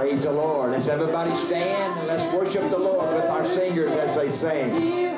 Praise the Lord. Let's everybody stand and let's worship the Lord with our singers as they sing.